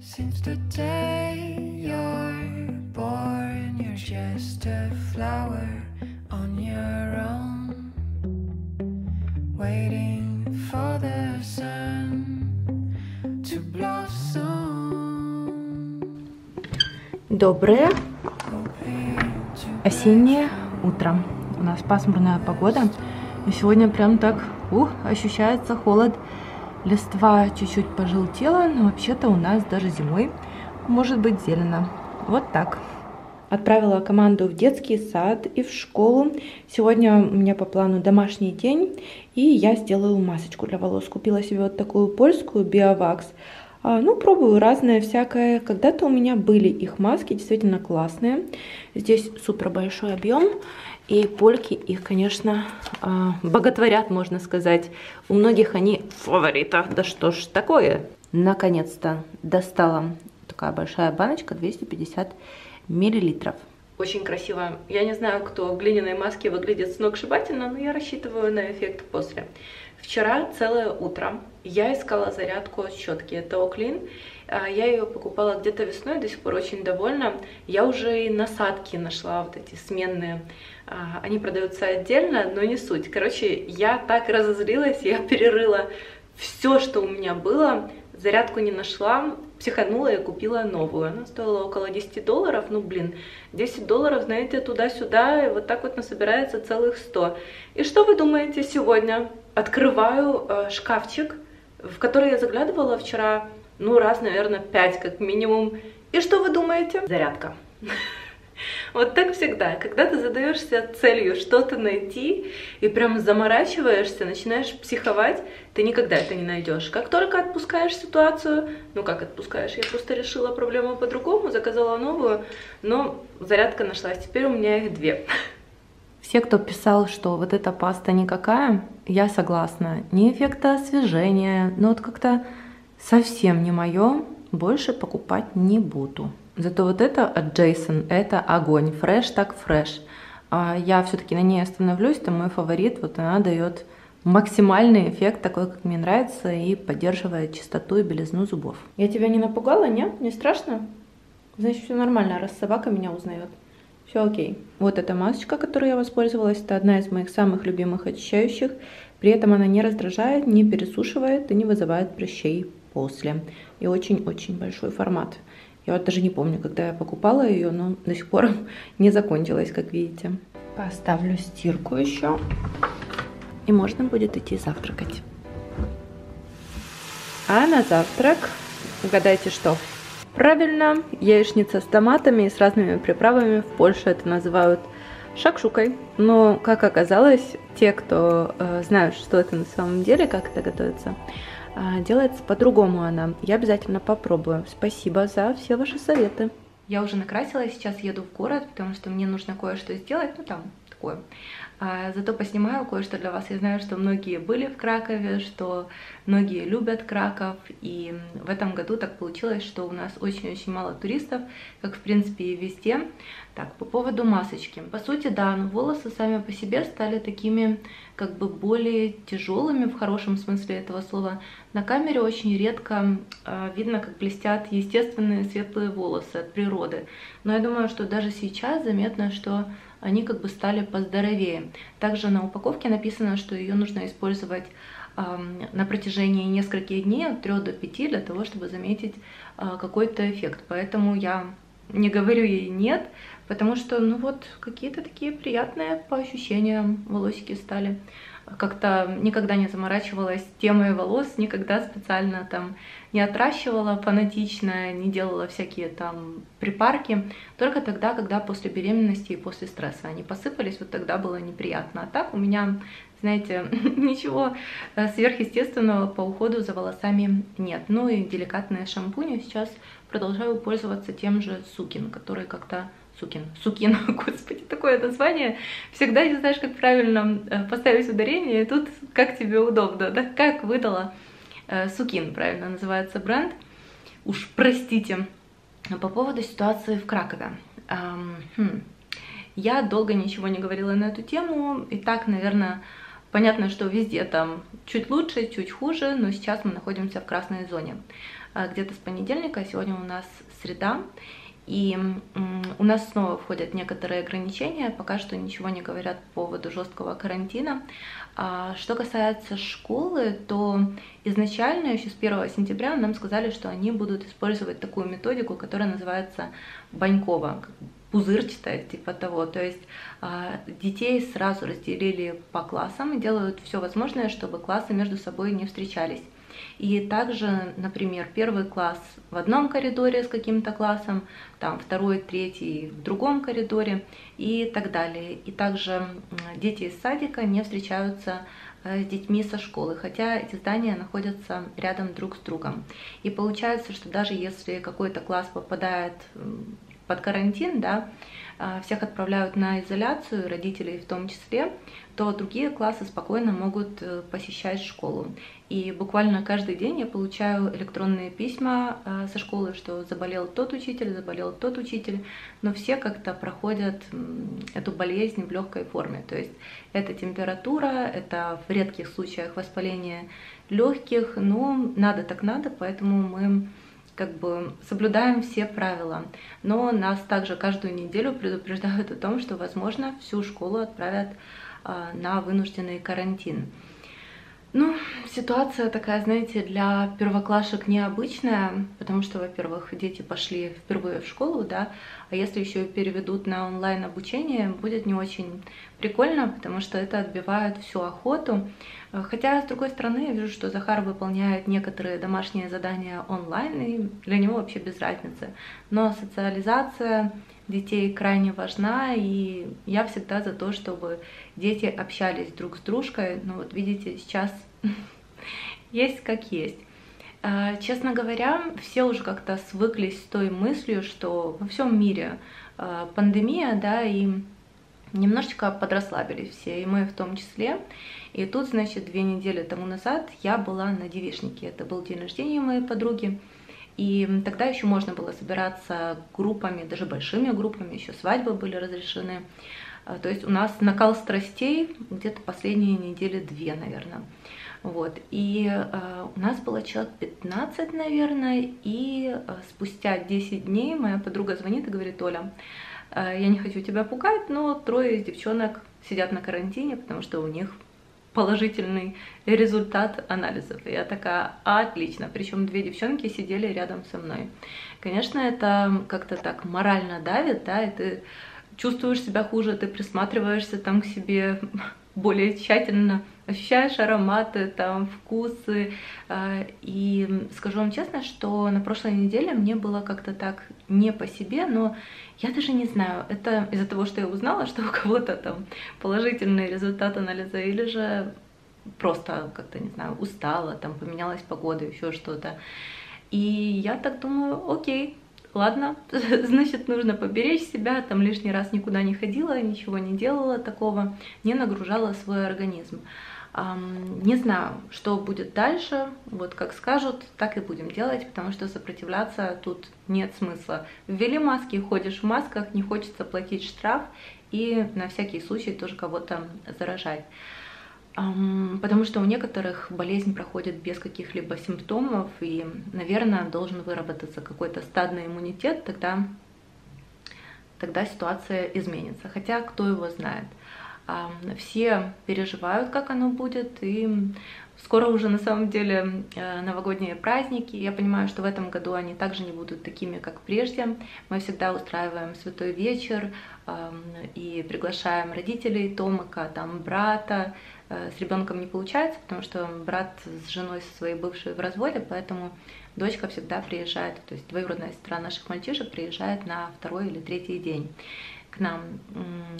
Since the day you're born, you're just a flower on your own, waiting for the sun to blossom. Доброе осеннее утро. У нас пасмурная погода. И сегодня прям так ух, ощущается холод. Листва чуть-чуть пожелтела, но вообще-то у нас даже зимой может быть зелено. Вот так. Отправила команду в детский сад и в школу. Сегодня у меня по плану домашний день, и я сделаю масочку для волос. Купила себе вот такую польскую Биовакс. А, Ну, пробую разное всякое. Когда-то у меня были их маски, действительно классные. Здесь супер большой объем. И польки их, конечно, а, боготворят, можно сказать. У многих они фаворита. Да что ж такое? Наконец-то достала такая большая баночка, 250 миллилитров. Очень красиво. Я не знаю, кто в глиняной маске выглядит сногсшибательно, но я рассчитываю на эффект после. Вчера целое утро я искала зарядку от щетки. Это Оклин. Я ее покупала где-то весной, до сих пор очень довольна. Я уже и насадки нашла, вот эти сменные. А, Они продаются отдельно, но не суть. Короче, я так разозлилась, я перерыла все, что у меня было, зарядку не нашла, психанула и купила новую. Она стоила около 10 долларов, ну блин, 10 долларов, знаете, туда-сюда, и вот так вот насобирается целых 100. И что вы думаете сегодня? Открываю э, шкафчик, в который я заглядывала вчера, ну раз, наверное, 5 как минимум. И что вы думаете? Зарядка. Вот так всегда, когда ты задаешься целью что-то найти и прям заморачиваешься, начинаешь психовать, ты никогда это не найдешь. Как только отпускаешь ситуацию, ну как отпускаешь, я просто решила проблему по-другому, заказала новую, но зарядка нашлась, теперь у меня их две. Все, кто писал, что вот эта паста никакая, я согласна. Ни эффекта освежения, но вот как-то совсем не мое, больше покупать не буду. Зато вот это от Джейсон, это огонь, фреш так фреш. А Я все-таки на ней остановлюсь, это мой фаворит, вот она дает максимальный эффект, такой, как мне нравится, и поддерживает чистоту и белизну зубов. Я тебя не напугала, нет? Не страшно? Значит, все нормально, раз собака меня узнает. Все окей. Вот эта масочка, которой я воспользовалась, это одна из моих самых любимых очищающих. При этом она не раздражает, не пересушивает и не вызывает прыщей после. И очень-очень большой формат. Я вот даже не помню, когда я покупала ее, но до сих пор не закончилась, как видите. Поставлю стирку еще. И можно будет идти завтракать. А на завтрак, угадайте что? Правильно, яичница с томатами и с разными приправами. В Польше это называют шакшукой. Но, как оказалось, те, кто э, знают, что это на самом деле, как это готовится, делается по-другому она. Я обязательно попробую. Спасибо за все ваши советы. Я уже накрасилась, сейчас еду в город, потому что мне нужно кое-что сделать, ну там такое. А, Зато поснимаю кое-что для вас. Я знаю, что многие были в Кракове, что многие любят Краков. И в этом году так получилось, что у нас очень-очень мало туристов, как в принципе и везде. Так, по поводу масочки. По сути, да, но волосы сами по себе стали такими как бы более тяжелыми в хорошем смысле этого слова. На камере очень редко э, видно, как блестят естественные светлые волосы от природы. Но я думаю, что даже сейчас заметно, что они как бы стали поздоровее. Также на упаковке написано, что ее нужно использовать на протяжении нескольких дней, от 3 до 5, для того, чтобы заметить э, какой-то эффект. Поэтому я не говорю ей нет, потому что, ну вот, какие-то такие приятные по ощущениям волосики стали. Как-то никогда не заморачивалась темой волос, никогда специально там не отращивала фанатично, не делала всякие там припарки. Только тогда, когда после беременности и после стресса они посыпались, вот тогда было неприятно. А так у меня, знаете, ничего э, сверхъестественного по уходу за волосами нет. Ну и деликатные шампуни сейчас продолжаю пользоваться тем же Сукин, который как-то Сукин, Сукин, господи, такое название. Всегда не знаешь, как правильно э, поставить ударение, и тут как тебе удобно, да, как выдала Э, Сукин, правильно называется бренд. Уж простите. По поводу ситуации в Кракове. Хм. Я долго ничего не говорила на эту тему, и так, наверное, понятно, что везде там чуть лучше, чуть хуже, но сейчас мы находимся в красной зоне. где-то с понедельника, сегодня у нас среда, и у нас снова входят некоторые ограничения, пока что ничего не говорят по поводу жесткого карантина. А что касается школы, то изначально еще с 1 сентября нам сказали, что они будут использовать такую методику, которая называется Банькова, пузырчатая, типа того. То есть а, детей сразу разделили по классам и делают все возможное, чтобы классы между собой не встречались. И также, например, первый класс в одном коридоре с каким-то классом, там второй, третий в другом коридоре и так далее. И также дети из садика не встречаются э, с детьми со школы, хотя эти здания находятся рядом друг с другом. И получается, что даже если какой-то класс попадает под карантин, да, э, всех отправляют на изоляцию, родителей в том числе, то другие классы спокойно могут э, посещать школу. И буквально каждый день я получаю электронные письма э, со школы, что заболел тот учитель, заболел тот учитель, но все как-то проходят эту болезнь в легкой форме. То есть это температура, это в редких случаях воспаление легких, но надо так надо, поэтому мы как бы соблюдаем все правила. Но нас также каждую неделю предупреждают о том, что, возможно, всю школу отправят а, на вынужденный карантин. Ну, ситуация такая, знаете, для первоклашек необычная, потому что, во-первых, дети пошли впервые в школу, да, а если еще переведут на онлайн обучение, будет не очень прикольно, потому что это отбивает всю охоту. Хотя, с другой стороны, я вижу, что Захар выполняет некоторые домашние задания онлайн, и для него вообще без разницы. Но социализация детей крайне важна, и я всегда за то, чтобы дети общались друг с дружкой. Но вот видите, сейчас есть как есть. А, честно говоря, все уже как-то свыклись с той мыслью, что во всем мире а, пандемия, да, и немножечко подрасслабились все, и мы в том числе. И тут, значит, две недели тому назад я была на девишнике. Это был день рождения моей подруги. И тогда еще можно было собираться группами, даже большими группами, еще свадьбы были разрешены. А, то есть у нас накал страстей где-то последние недели две, наверное. Вот. И э, у нас было человек 15, наверное, и э, спустя 10 дней моя подруга звонит и говорит, Оля, э, я не хочу тебя пугать, но трое из девчонок сидят на карантине, потому что у них положительный результат анализов. Я такая, отлично. Причем две девчонки сидели рядом со мной. Конечно, это как-то так морально давит, да, и ты чувствуешь себя хуже, ты присматриваешься там к себе более тщательно, ощущаешь ароматы, там, вкусы. А, и скажу вам честно, что на прошлой неделе мне было как-то так не по себе, но я даже не знаю, это из-за того, что я узнала, что у кого-то там положительный результат анализа, или же просто как-то, не знаю, устала, там поменялась погода, еще что-то. И я так думаю, окей, ладно, значит, нужно поберечь себя, там лишний раз никуда не ходила, ничего не делала такого, не нагружала свой организм. Не знаю, что будет дальше, вот как скажут, так и будем делать, потому что сопротивляться тут нет смысла. Ввели маски, ходишь в масках, не хочется платить штраф и на всякий случай тоже кого-то заражать. Потому что у некоторых болезнь проходит без каких-либо симптомов, и, наверное, должен выработаться какой-то стадный иммунитет, тогда, тогда ситуация изменится. Хотя кто его знает. Все переживают, как оно будет, и скоро уже на самом деле э, новогодние праздники. Я понимаю, что в этом году они также не будут такими, как прежде. Мы всегда устраиваем святой вечер и приглашаем родителей Томака, там брата. Э, с ребенком не получается, потому что брат с женой со своей бывшей в разводе, поэтому дочка всегда приезжает, то есть двоюродная сестра наших мальчишек приезжает на второй или третий день к нам.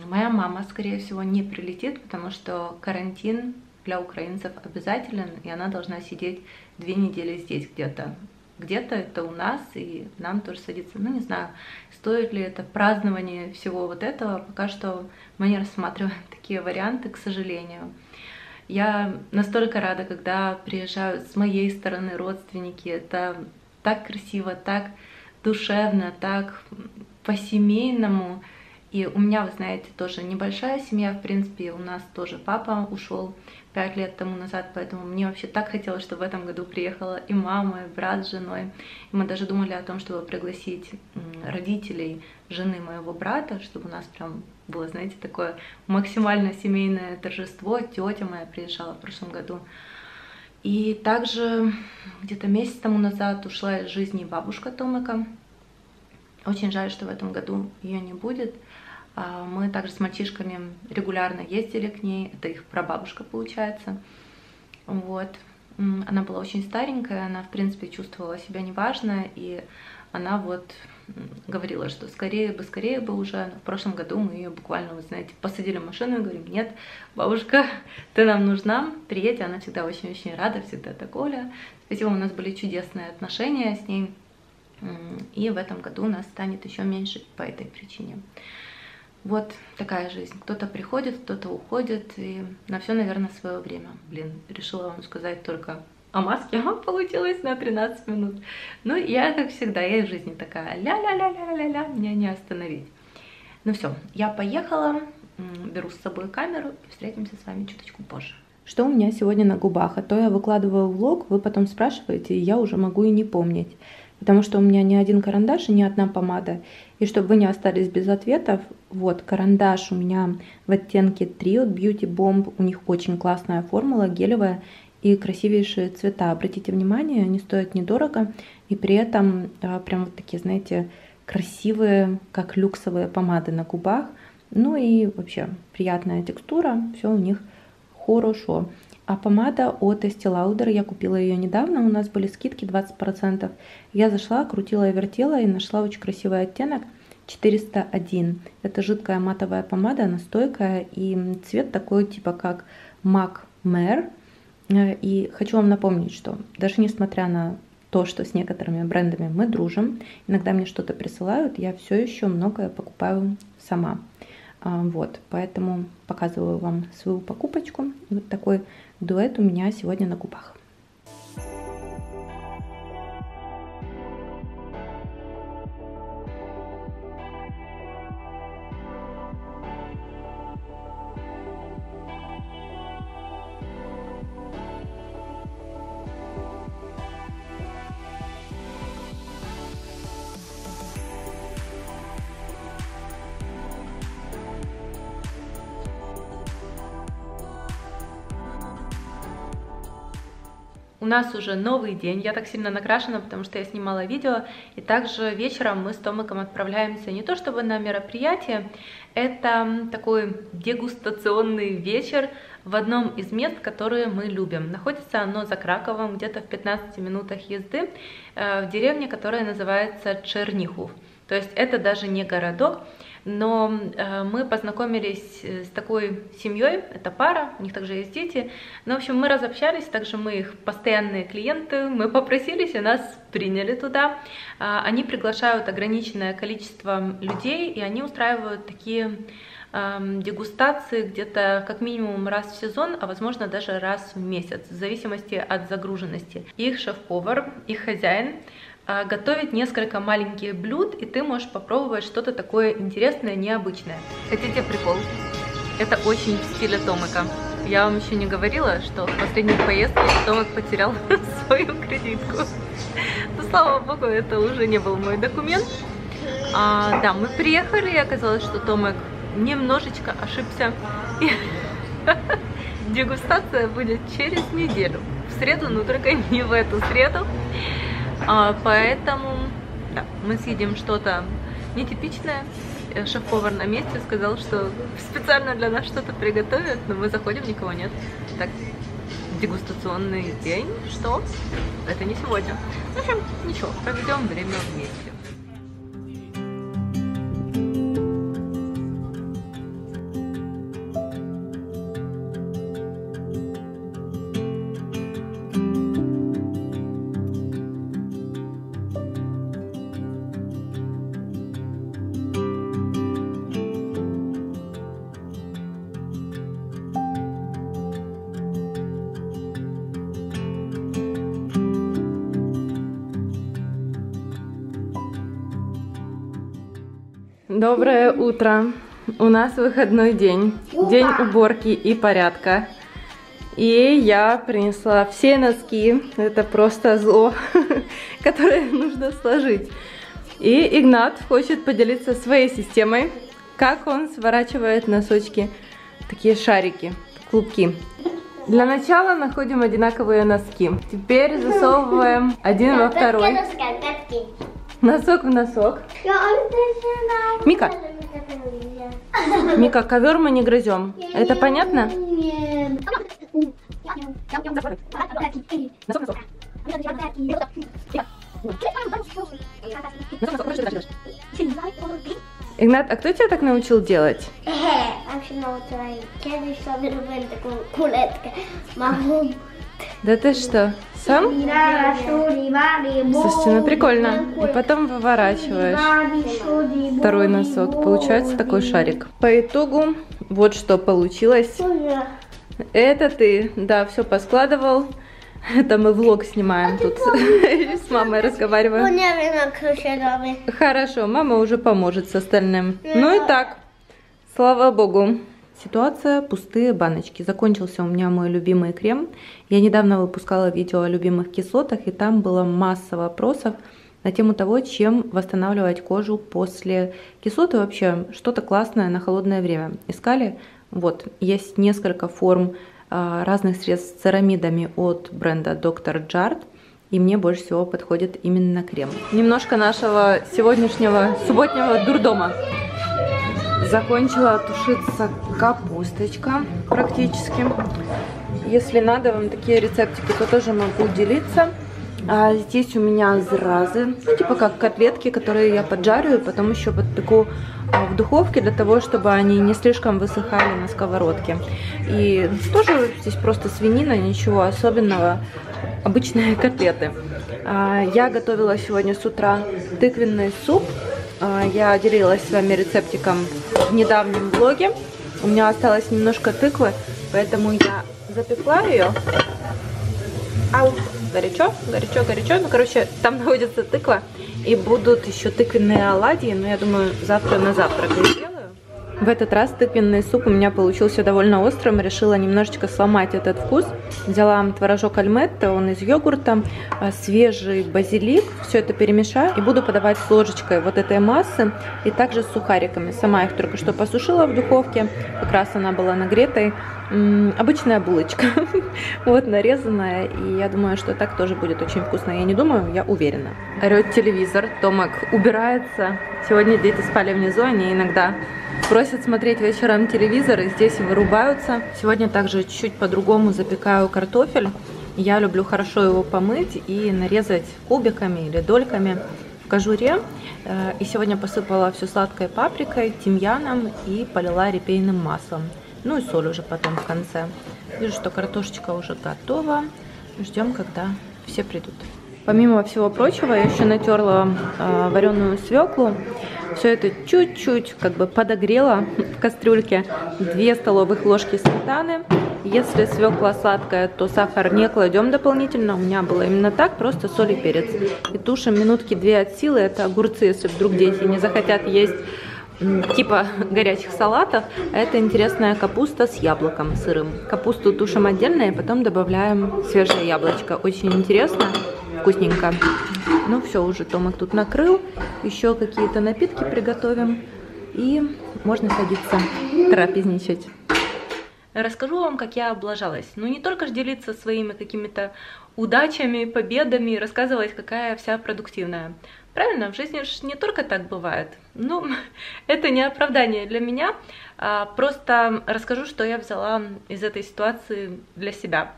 Моя мама, скорее всего, не прилетит, потому что карантин для украинцев обязателен, и она должна сидеть две недели здесь где-то. Где-то это у нас, и нам тоже садится. Ну, не знаю, стоит ли это празднование всего вот этого. Пока что мы не рассматриваем такие варианты, к сожалению. Я настолько рада, когда приезжают с моей стороны родственники. Это так красиво, так душевно, так по-семейному. И у меня, вы знаете, тоже небольшая семья, в принципе, у нас тоже папа ушел пять лет тому назад, поэтому мне вообще так хотелось, чтобы в этом году приехала и мама, и брат с женой. И мы даже думали о том, чтобы пригласить родителей жены моего брата, чтобы у нас прям было, знаете, такое максимально семейное торжество. Тетя моя приезжала в прошлом году. И также где-то месяц тому назад ушла из жизни бабушка Томика. Очень жаль, что в этом году ее не будет. А, мы также с мальчишками регулярно ездили к ней. Это их прабабушка получается. Вот. Она была очень старенькая, она, в принципе, чувствовала себя неважно, и она вот говорила, что скорее бы, скорее бы уже. В прошлом году мы ее буквально, вы знаете, посадили в машину и говорим, нет, бабушка, ты нам нужна, приедь. Она всегда очень-очень рада, всегда так, Оля. Спасибо, у нас были чудесные отношения с ней. И в этом году у нас станет еще меньше по этой причине. Вот такая жизнь. Кто-то приходит, кто-то уходит, и на все, наверное, свое время. Блин, решила вам сказать только о маске, а получилось на 13 минут. Ну, я, как всегда, я в жизни такая ля-ля-ля-ля-ля-ля, меня не остановить. Ну все, я поехала, беру с собой камеру и встретимся с вами чуточку позже. Что у меня сегодня на губах? А то я выкладываю влог, вы потом спрашиваете, и я уже могу и не помнить потому что у меня ни один карандаш и ни одна помада. И чтобы вы не остались без ответов, вот карандаш у меня в оттенке 3 от Beauty Bomb, у них очень классная формула, гелевая и красивейшие цвета. Обратите внимание, они стоят недорого и при этом а, прям вот такие, знаете, красивые, как люксовые помады на губах. Ну и вообще приятная текстура, все у них хорошо. А помада от Estee Lauder, я купила ее недавно, у нас были скидки 20%. Я зашла, крутила и вертела и нашла очень красивый оттенок 401. Это жидкая матовая помада, она стойкая и цвет такой типа как MAC Mare. И хочу вам напомнить, что даже несмотря на то, что с некоторыми брендами мы дружим, иногда мне что-то присылают, я все еще многое покупаю сама. А, вот, поэтому показываю вам свою покупочку. Вот такой дуэт у меня сегодня на губах. У нас уже новый день, я так сильно накрашена, потому что я снимала видео, и также вечером мы с Томиком отправляемся не то чтобы на мероприятие, это такой дегустационный вечер в одном из мест, которые мы любим. Находится оно за Краковом, где-то в 15 минутах езды, э, в деревне, которая называется Чернихов. То есть это даже не городок, но э, мы познакомились э, с такой семьей, это пара, у них также есть дети. Ну, в общем, мы разобщались, также мы их постоянные клиенты, мы попросились, и нас приняли туда. Э, они приглашают ограниченное количество людей, и они устраивают такие эм, дегустации где-то как минимум раз в сезон, а возможно даже раз в месяц, в зависимости от загруженности. Их шеф-повар, их хозяин а, готовить несколько маленьких блюд, и ты можешь попробовать что-то такое интересное, необычное. Хотите прикол? Это очень в стиле Томика. Я вам еще не говорила, что в последней поездке Томик потерял свою кредитку. Но слава богу, это уже не был мой документ. А, да, мы приехали, и оказалось, что Томик немножечко ошибся. И дегустация будет через неделю. В среду, но только не в эту среду. А, поэтому да, мы съедим что-то нетипичное. Э, шеф-повар на месте сказал, что специально для нас что-то приготовят, но мы заходим, никого нет. Так, дегустационный день, что? Это не сегодня. В общем, ничего, проведем время вместе. Доброе утро. У нас выходной день. День уборки и порядка. И я принесла все носки. Это просто зло, которое нужно сложить. И Игнат хочет поделиться своей системой, как он сворачивает носочки, такие шарики, клубки. Для начала находим одинаковые носки. Теперь засовываем один во второй. Носок в носок. Мика. Мика, ковер мы не грызем. Это понятно? Игнат, а кто тебя так научил делать? Да ты что, сам? Слушайте, ну прикольно. И потом выворачиваешь второй носок. Получается такой шарик. По итогу вот что получилось. Это ты, да, все поскладывал. Это мы влог снимаем тут. С мамой разговариваем. Хорошо, мама уже поможет с остальным. Ну и так, слава богу. Ситуация пустые баночки. Закончился у меня мой любимый крем. Я недавно выпускала видео о любимых кислотах, и там было масса вопросов на тему того, чем восстанавливать кожу после кислоты. Вообще, что-то классное на холодное время. Искали? Вот, есть несколько форм а, разных средств с церамидами от бренда Dr. Jart. И мне больше всего подходит именно крем. Немножко нашего сегодняшнего субботнего дурдома. Закончила тушиться капусточка практически. Если надо вам такие рецептики, то тоже могу делиться. А здесь у меня зразы, ну типа как котлетки, которые я поджарю и потом еще подпеку а, в духовке для того, чтобы они не слишком высыхали на сковородке. И тоже здесь просто свинина, ничего особенного, обычные котлеты. А, я готовила сегодня с утра тыквенный суп. А, я делилась с вами рецептиком в недавнем влоге. У меня осталось немножко тыквы, поэтому я запекла ее. Ау, горячо, горячо, горячо. Ну, короче, там находится тыква. И будут еще тыквенные оладьи, но я думаю, завтра на завтрак сделаю. В этот раз тыквенный суп у меня получился довольно острым. Решила немножечко сломать этот вкус. Взяла творожок альметто, он из йогурта, а, свежий базилик. Все это перемешаю и буду подавать с ложечкой вот этой массы. И также с сухариками. Сама их только что посушила в духовке. Как раз она была нагретой. Обычная булочка. вот нарезанная. И я думаю, что так тоже будет очень вкусно. Я не думаю, я уверена. Орет телевизор. Томак убирается. Сегодня дети спали внизу. Они иногда просят смотреть вечером телевизор и здесь вырубаются. Сегодня также чуть по-другому запекаю картофель. Я люблю хорошо его помыть и нарезать кубиками или дольками в кожуре. Э, и сегодня посыпала все сладкой паприкой, тимьяном и полила репейным маслом. Ну и соль уже потом в конце. Вижу, что картошечка уже готова. Ждем, когда все придут. Помимо всего прочего, я еще натерла э, вареную свеклу. Все это чуть-чуть как бы подогрела в кастрюльке. 2 столовых ложки сметаны. Если свекла сладкая, то сахар не кладем дополнительно. У меня было именно так, просто соль и перец. И тушим минутки две от силы. Это огурцы, если вдруг дети не захотят есть типа горячих салатов. Это интересная капуста с яблоком сырым. Капусту тушим отдельно и потом добавляем свежее яблочко. Очень интересно вкусненько. Ну все, уже Томик тут накрыл. Еще какие-то напитки приготовим. И можно садиться трапезничать. Расскажу вам, как я облажалась. Ну, не только же делиться своими какими-то удачами, победами, рассказывать, какая вся продуктивная. Правильно, в жизни же не только так бывает. Ну, это не оправдание для меня, просто расскажу, что я взяла из этой ситуации для себя.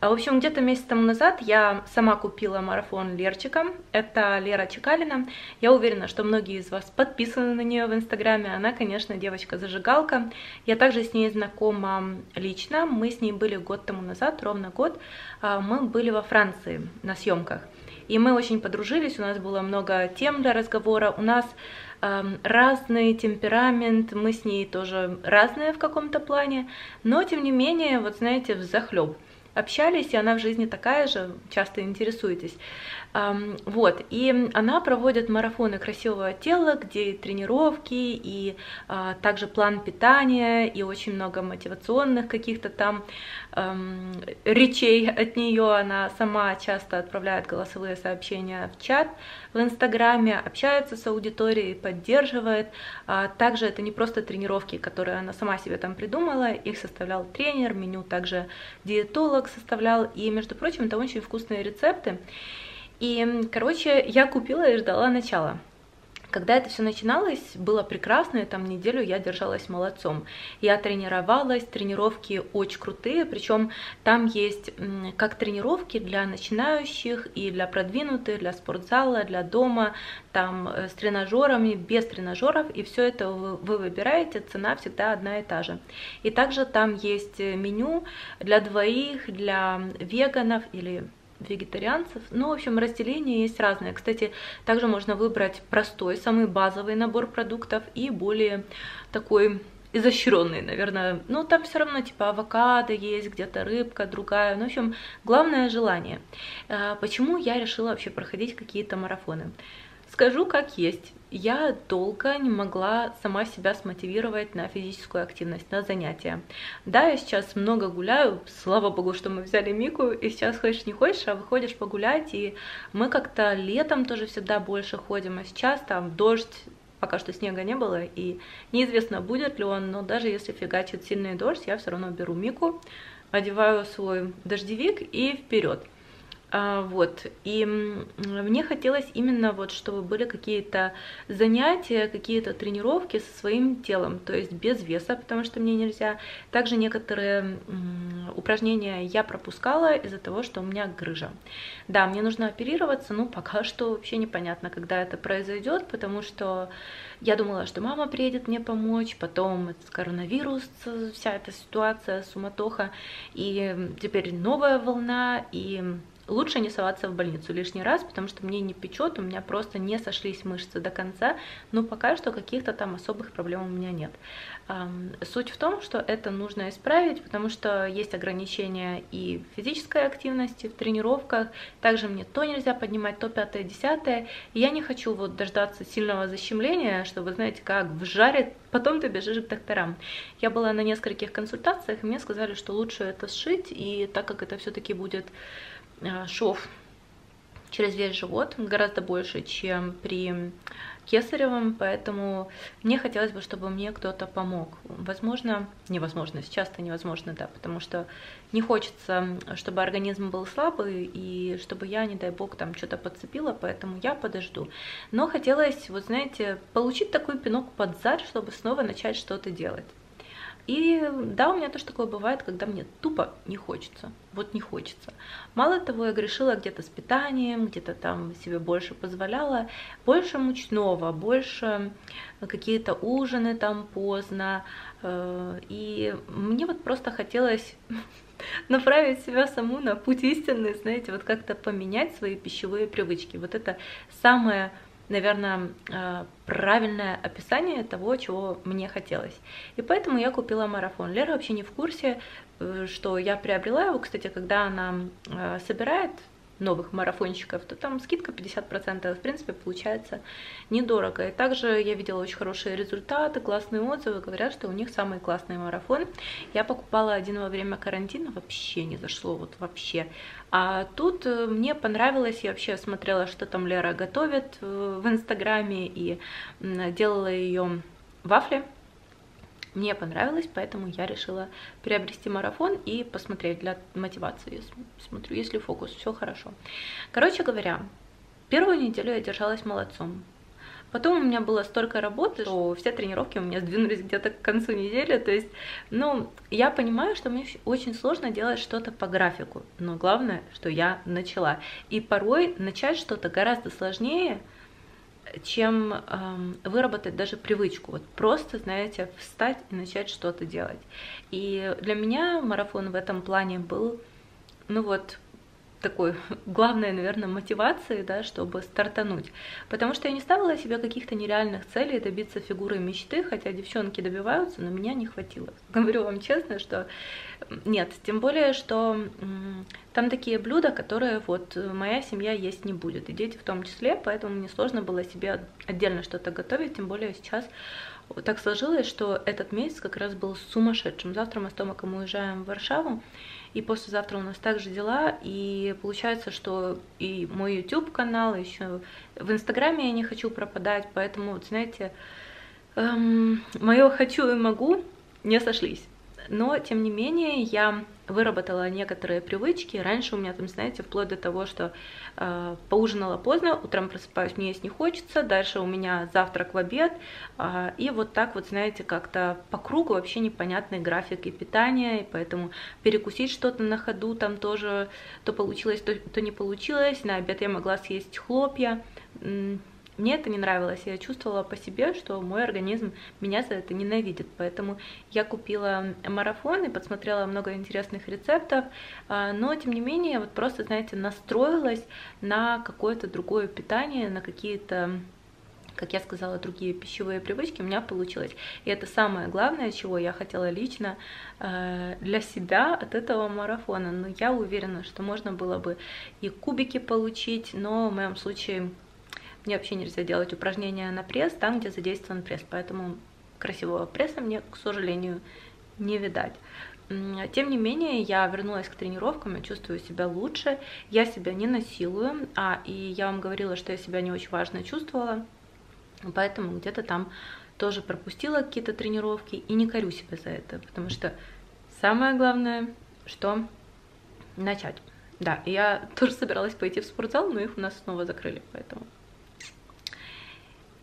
А, в общем, где-то месяц тому назад я сама купила марафон Лерчика. Это Лера Чекалина. Я уверена, что многие из вас подписаны на нее в Инстаграме. Она, конечно, девочка-зажигалка. Я также с ней знакома лично. Мы с ней были год тому назад, ровно год. А, мы были во Франции на съемках. И мы очень подружились, у нас было много тем для разговора, у нас разный темперамент, мы с ней тоже разные в каком-то плане, но тем не менее, вот знаете, в захлеб общались, и она в жизни такая же, часто интересуетесь. Вот, и она проводит марафоны красивого тела, где и тренировки, и а, также план питания, и очень много мотивационных каких-то там речей от нее. Она сама часто отправляет голосовые сообщения в чат в Инстаграме, общается с аудиторией, поддерживает. А, также это не просто тренировки, которые она сама себе там придумала, их составлял тренер, меню также диетолог составлял. И, между прочим, это очень вкусные рецепты. И, короче, я купила и ждала начала. Когда это все начиналось, было прекрасно, и там неделю я держалась молодцом. Я тренировалась, тренировки очень крутые, причем там есть как тренировки для начинающих и для продвинутых, для спортзала, для дома, там э, с тренажерами, без тренажеров, и все это вы выбираете, цена всегда одна и та же. И также там есть меню для двоих, для веганов или вегетарианцев. Ну, в общем, разделение есть разное. Кстати, также можно выбрать простой, самый базовый набор продуктов и более такой изощренный, наверное. Но там все равно типа авокадо есть, где-то рыбка другая. Ну, в общем, главное желание. А, почему я решила вообще проходить какие-то марафоны? Скажу как есть я долго не могла сама себя смотивировать на физическую активность, на занятия. Да, я сейчас много гуляю, слава богу, что мы взяли Мику, и сейчас хочешь не хочешь, а выходишь погулять, и мы как-то летом тоже всегда больше ходим, а сейчас там дождь, пока что снега не было, и неизвестно, будет ли он, но даже если фигачит сильный дождь, я все равно беру Мику, одеваю свой дождевик и вперед. А, вот, и мне хотелось именно вот, чтобы были какие-то занятия, какие-то тренировки со своим телом, то есть без веса, потому что мне нельзя. Также некоторые упражнения я пропускала из-за того, что у меня грыжа. Да, мне нужно оперироваться, но пока что вообще непонятно, когда это произойдет, потому что я думала, что мама приедет мне помочь, потом коронавирус, вся эта ситуация, суматоха, и теперь новая волна, и лучше не соваться в больницу лишний раз, потому что мне не печет, у меня просто не сошлись мышцы до конца, но пока что каких-то там особых проблем у меня нет. Суть в том, что это нужно исправить, потому что есть ограничения и физической активности в тренировках, также мне то нельзя поднимать, то пятое, десятое, и я не хочу вот дождаться сильного защемления, чтобы, знаете, как в жаре, потом ты бежишь к докторам. Я была на нескольких консультациях, и мне сказали, что лучше это сшить, и так как это все-таки будет шов через весь живот, гораздо больше, чем при кесаревом, поэтому мне хотелось бы, чтобы мне кто-то помог. Возможно, невозможно, сейчас-то невозможно, да, потому что не хочется, чтобы организм был слабый, и чтобы я, не дай бог, там что-то подцепила, поэтому я подожду. Но хотелось, вот знаете, получить такой пинок под зад, чтобы снова начать что-то делать. И да, у меня тоже такое бывает, когда мне тупо не хочется. Вот не хочется. Мало того, я грешила где-то с питанием, где-то там себе больше позволяла. Больше мучного, больше какие-то ужины там поздно. Э, и мне вот просто хотелось направить себя саму на путь истинный, знаете, вот как-то поменять свои пищевые привычки. Вот это самое наверное, э, правильное описание того, чего мне хотелось. И поэтому я купила марафон. Лера вообще не в курсе, э, что я приобрела его. Кстати, когда она э, собирает новых марафонщиков, то там скидка 50%, в принципе, получается недорого. И также я видела очень хорошие результаты, классные отзывы, говорят, что у них самый классный марафон. Я покупала один во время карантина, вообще не зашло, вот вообще. А тут э, мне понравилось, я вообще смотрела, что там Лера готовит э, в Инстаграме и делала ее вафли мне понравилось, поэтому я решила приобрести марафон и посмотреть для мотивации. Смотрю, если фокус, все хорошо. Короче говоря, первую неделю я держалась молодцом. Потом у меня было столько работы, что все тренировки у меня сдвинулись где-то к концу недели. То есть, ну, я понимаю, что мне очень сложно делать что-то по графику. Но главное, что я начала. И порой начать что-то гораздо сложнее, чем эм, выработать даже привычку. Вот просто, знаете, встать и начать что-то делать. И для меня марафон в этом плане был, ну вот, такой главной, наверное, мотивацией, да, чтобы стартануть. Потому что я не ставила себе каких-то нереальных целей добиться фигуры мечты, хотя девчонки добиваются, но меня не хватило. Говорю вам честно, что нет, тем более, что Там такие блюда, которые вот моя семья есть не будет, и дети в том числе, поэтому мне сложно было себе отдельно что-то готовить, тем более сейчас так сложилось, что этот месяц как раз был сумасшедшим. Завтра мы с Томаком уезжаем в Варшаву, и послезавтра у нас также дела, и получается, что и мой YouTube канал, еще в Инстаграме я не хочу пропадать, поэтому, знаете, эм, мое хочу и могу не сошлись. Но, тем не менее, я выработала некоторые привычки. Раньше у меня там, знаете, вплоть до того, что э, поужинала поздно, утром просыпаюсь, мне есть не хочется, дальше у меня завтрак в обед, э, и вот так вот, знаете, как-то по кругу вообще непонятный график и питания, и поэтому перекусить что-то на ходу там тоже то получилось, то, то не получилось. На обед я могла съесть хлопья, мне это не нравилось, я чувствовала по себе, что мой организм меня за это ненавидит, поэтому я купила марафон и подсмотрела много интересных рецептов, а, но тем не менее вот просто, знаете, настроилась на какое-то другое питание, на какие-то как я сказала, другие пищевые привычки у меня получилось. И это самое главное, чего я хотела лично э, для себя от этого марафона. Но я уверена, что можно было бы и кубики получить, но в моем случае мне вообще нельзя делать упражнения на пресс там, где задействован пресс, поэтому красивого пресса мне, к сожалению, не видать. Тем не менее, я вернулась к тренировкам, я чувствую себя лучше, я себя не насилую, а и я вам говорила, что я себя не очень важно чувствовала, поэтому где-то там тоже пропустила какие-то тренировки и не корю себя за это, потому что самое главное, что начать. Да, я тоже собиралась пойти в спортзал, но их у нас снова закрыли, поэтому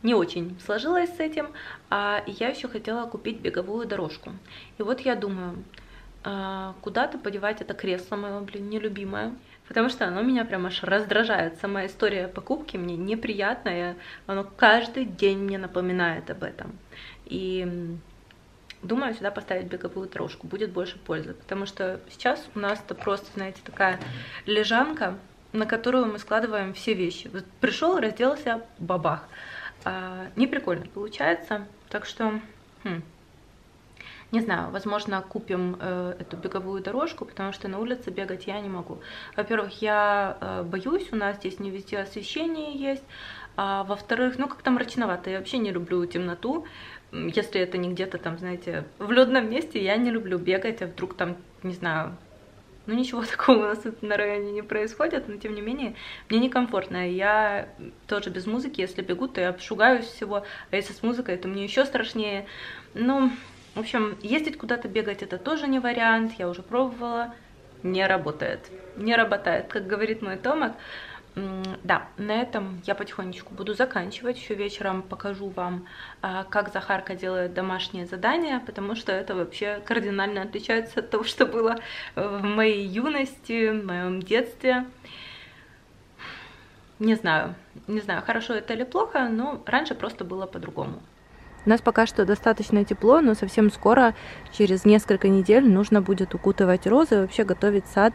не очень сложилось с этим, а я еще хотела купить беговую дорожку. И вот я думаю, а, куда-то подевать это кресло мое, блин, нелюбимое, потому что оно меня прям аж раздражает. Сама история покупки мне неприятная, оно каждый день мне напоминает об этом. И думаю сюда поставить беговую дорожку, будет больше пользы, потому что сейчас у нас это просто, знаете, такая лежанка, на которую мы складываем все вещи. Вот пришел, разделся, бабах а, не прикольно получается. Так что, хм, не знаю, возможно, купим э, эту беговую дорожку, потому что на улице бегать я не могу. Во-первых, я э, боюсь, у нас здесь не везде освещение есть. А во-вторых, ну как-то мрачновато. Я вообще не люблю темноту. Если это не где-то там, знаете, в людном месте, я не люблю бегать, а вдруг там, не знаю, ну, ничего такого у нас на районе не происходит, но тем не менее мне некомфортно. Я тоже без музыки, если бегу, то я шугаюсь всего, а если с музыкой, то мне еще страшнее. Ну, в общем, ездить куда-то бегать это тоже не вариант, я уже пробовала, не работает. Не работает, как говорит мой Томак. Да, на этом я потихонечку буду заканчивать. Еще вечером покажу вам, а, как Захарка делает домашние задания, потому что это вообще кардинально отличается от того, что было в моей юности, в моем детстве. Не знаю, не знаю, хорошо это или плохо, но раньше просто было по-другому. У нас пока что достаточно тепло, но совсем скоро, через несколько недель, нужно будет укутывать розы и вообще готовить сад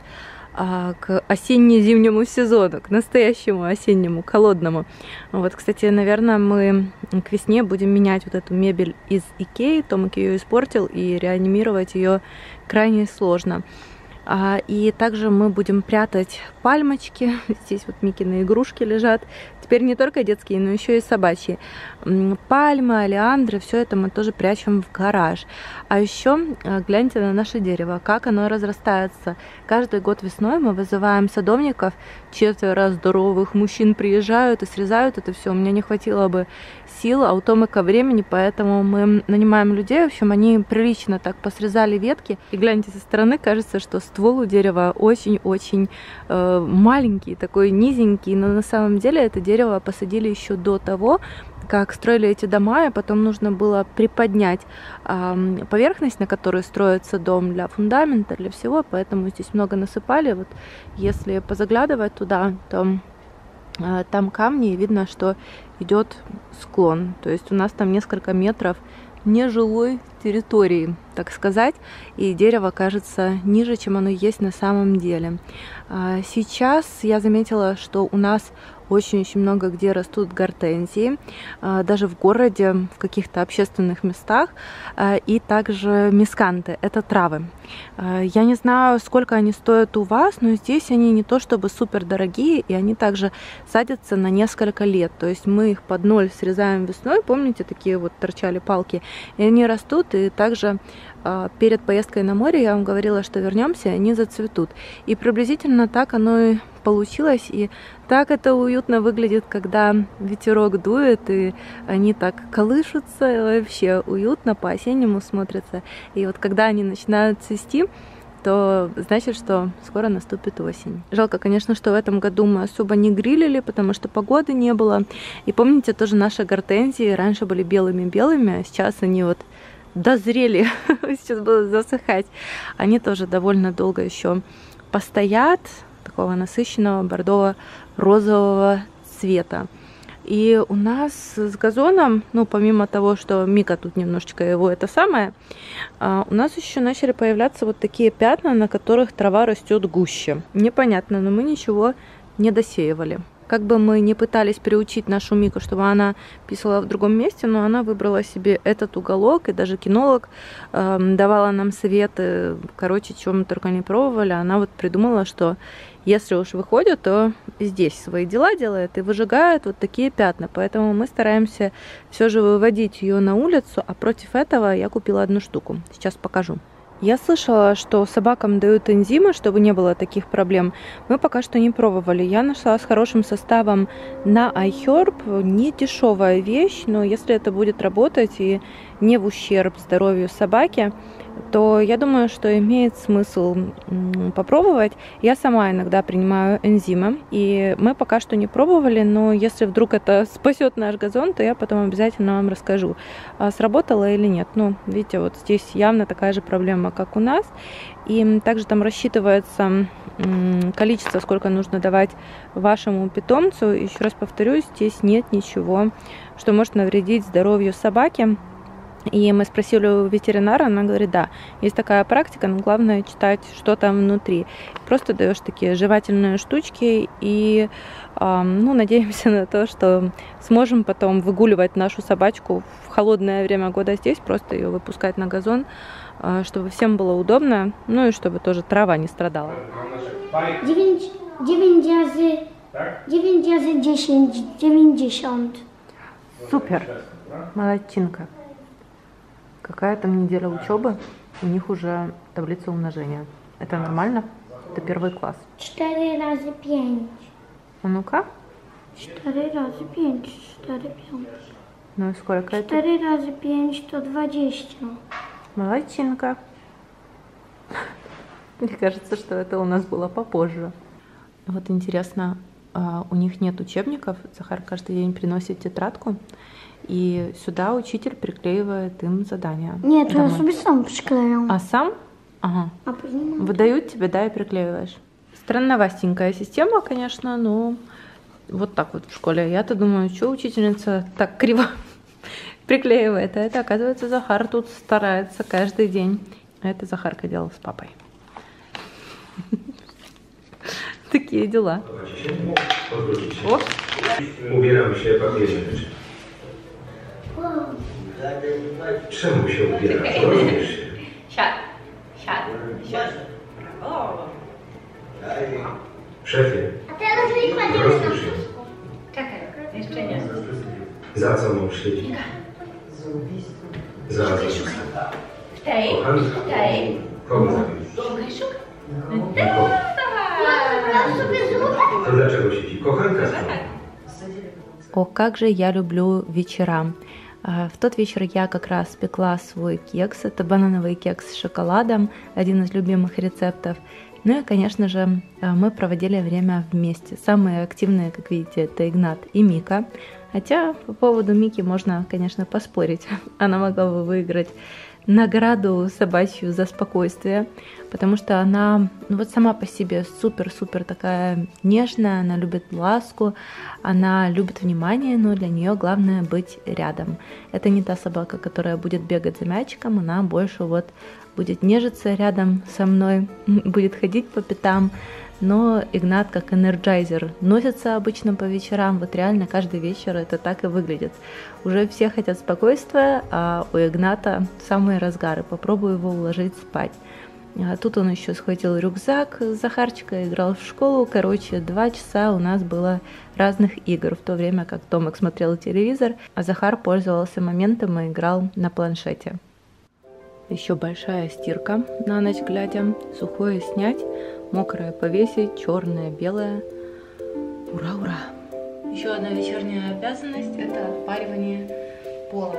к осенне-зимнему сезону, к настоящему осеннему, холодному. Вот, кстати, наверное, мы к весне будем менять вот эту мебель из Икеи. Томик ее испортил, и реанимировать ее крайне сложно. А, и также мы будем прятать пальмочки. Здесь вот Микины игрушки лежат. Теперь не только детские, но еще и собачьи. Пальмы, алиандры, все это мы тоже прячем в гараж. А еще а, гляньте на наше дерево, как оно разрастается. Каждый год весной мы вызываем садовников, четверо здоровых мужчин приезжают и срезают это все. У меня не хватило бы сил, а у Томика времени, поэтому мы нанимаем людей. В общем, они прилично так посрезали ветки. И гляньте со стороны, кажется, что ствол у дерева очень-очень э, маленький, такой низенький, но на самом деле это дерево посадили еще до того, как строили эти дома, и потом нужно было приподнять э, поверхность, на которой строится дом для фундамента, для всего, поэтому здесь много насыпали. Вот если позаглядывать туда, то э, там камни, и видно, что идет склон. То есть у нас там несколько метров нежилой территории, так сказать, и дерево кажется ниже, чем оно есть на самом деле. А, сейчас я заметила, что у нас очень-очень много где растут гортензии, а, даже в городе, в каких-то общественных местах, а, и также мисканты, это травы. А, я не знаю, сколько они стоят у вас, но здесь они не то чтобы супер дорогие, и они также садятся на несколько лет. То есть мы их под ноль срезаем весной, помните, такие вот торчали палки, и они растут, и также перед поездкой на море я вам говорила, что вернемся, они зацветут. И приблизительно так оно и получилось. И так это уютно выглядит, когда ветерок дует, и они так колышутся, и вообще уютно по-осеннему смотрятся. И вот когда они начинают цвести, то значит, что скоро наступит осень. Жалко, конечно, что в этом году мы особо не грилили, потому что погоды не было. И помните, тоже наши гортензии раньше были белыми-белыми, а сейчас они вот дозрели, сейчас будут засыхать. Они тоже довольно долго еще постоят, такого насыщенного бордово-розового цвета. И у нас с газоном, ну, помимо того, что Мика тут немножечко его это самое, а, у нас еще начали появляться вот такие пятна, на которых трава растет гуще. Непонятно, но мы ничего не досеивали. Как бы мы не пытались приучить нашу Мику, чтобы она писала в другом месте, но она выбрала себе этот уголок, и даже кинолог э, давала нам советы, короче, чего мы только не пробовали. Она вот придумала, что если уж выходит, то здесь свои дела делает и выжигает вот такие пятна. Поэтому мы стараемся все же выводить ее на улицу, а против этого я купила одну штуку. Сейчас покажу. Я слышала, что собакам дают энзимы, чтобы не было таких проблем. Мы пока что не пробовали. Я нашла с хорошим составом на iHerb. Не дешевая вещь, но если это будет работать и не в ущерб здоровью собаки, то я думаю, что имеет смысл попробовать. Я сама иногда принимаю энзимы, и мы пока что не пробовали, но если вдруг это спасет наш газон, то я потом обязательно вам расскажу, а сработало или нет. Ну, видите, вот здесь явно такая же проблема, как у нас. И также там рассчитывается количество, сколько нужно давать вашему питомцу. Еще раз повторюсь, здесь нет ничего, что может навредить здоровью собаки. И мы спросили у ветеринара, она говорит, да, есть такая практика, но главное читать, что там внутри. Просто даешь такие жевательные штучки и ну, надеемся на то, что сможем потом выгуливать нашу собачку в холодное время года здесь, просто ее выпускать на газон, а, чтобы всем было удобно, ну и чтобы тоже трава не страдала. 9, 9 razy, 9 razy 10, 90. Супер, молодчинка. Какая там неделя учебы? У них уже таблица умножения. Это нормально? Это первый класс. 4 razy 5. А ну-ка. 4 razy 5, 4, 5. Ну и сколько это? 4 razy 5 to 20. Молодчинка. Мне кажется, что это у нас было попозже. Вот интересно, а, у них нет учебников. Захар каждый день приносит тетрадку. И сюда учитель приклеивает им задания. Нет, я домой. собі сам приклеїв. А сам? Ага. А потім... Выдают тебе, да, и приклеиваешь. Странновастенькая система, конечно, но вот так вот в школе. Я-то думаю, что учительница так криво приклеивает. А это, оказывается, Захар тут старается каждый день. А это Захарка делал с папой. Такие дела. Оп. Ubieram się papieżem. Czemu się ubierasz? Rozumiesz się. Siad. Siad. Siad. Szefie, A teraz my kładziemy na rozpisz się. Czekaj, jeszcze nie. Za co mąż siedzi? Za zabójstwo. Tej. Kochanka? Tej. Kogo zabił? Szukaj, szukaj. Nikogo. Ja sobie zróbę. To dlaczego siedzi? Kochanka stała. О, как же я люблю вечера. А, В тот вечер я как раз пекла свой кекс. Это банановый кекс с шоколадом, один из любимых рецептов. Ну и, конечно же, а, мы проводили время вместе. Самые активные, как видите, это Игнат и Мика. Хотя по поводу Мики можно, конечно, поспорить. Она могла бы выиграть награду собачью за спокойствие, потому что она ну, вот сама по себе супер-супер такая нежная, она любит ласку, она любит внимание, но для нее главное быть рядом. Это не та собака, которая будет бегать за мячиком, она больше вот будет нежиться рядом со мной, будет ходить по пятам, но Игнат как Energizer носится обычно по вечерам, вот реально каждый вечер это так и выглядит. Уже все хотят спокойствия, а у Игната самые разгары, попробую его уложить спать. А тут он еще схватил рюкзак с Захарчика, играл в школу. Короче, два часа у нас было разных игр, в то время как Томик смотрел телевизор, а Захар пользовался моментом и играл на планшете. Еще большая стирка на ночь глядя, сухое снять, мокрое повесить, черное, белое. Ура, ура! Еще одна вечерняя обязанность – это отпаривание пола.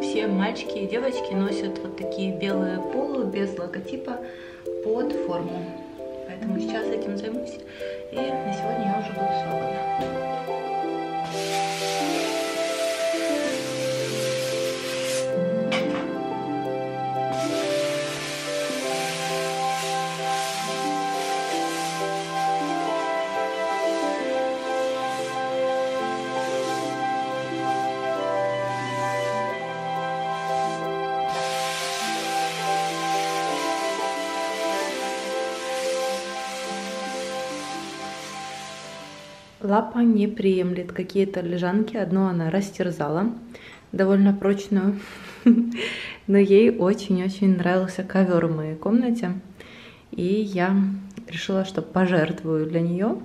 Все мальчики и девочки носят вот такие белые полы без логотипа под форму. Поэтому сейчас этим займусь. И на сегодня я уже буду свободна. Лапа не приемлет какие-то лежанки. Одну она растерзала, довольно прочную. Но ей очень-очень нравился ковер в моей комнате. И я решила, что пожертвую для нее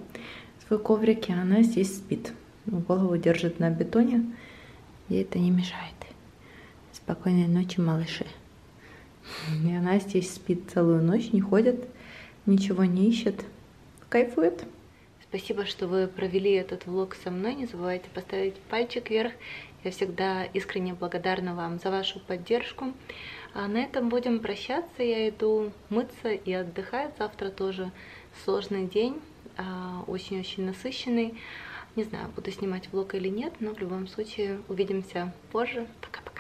свой коврик, и она здесь спит. Голову держит на бетоне, ей это не мешает. Спокойной ночи, малыши. И она здесь спит целую ночь, не ходит, ничего не ищет, кайфует. Спасибо, что вы провели этот влог со мной. Не забывайте поставить пальчик вверх. Я всегда искренне благодарна вам за вашу поддержку. А на этом будем прощаться. Я иду мыться и отдыхать. Завтра тоже сложный день, а, очень-очень насыщенный. Не знаю, буду снимать влог или нет, но в любом случае увидимся позже. Пока-пока.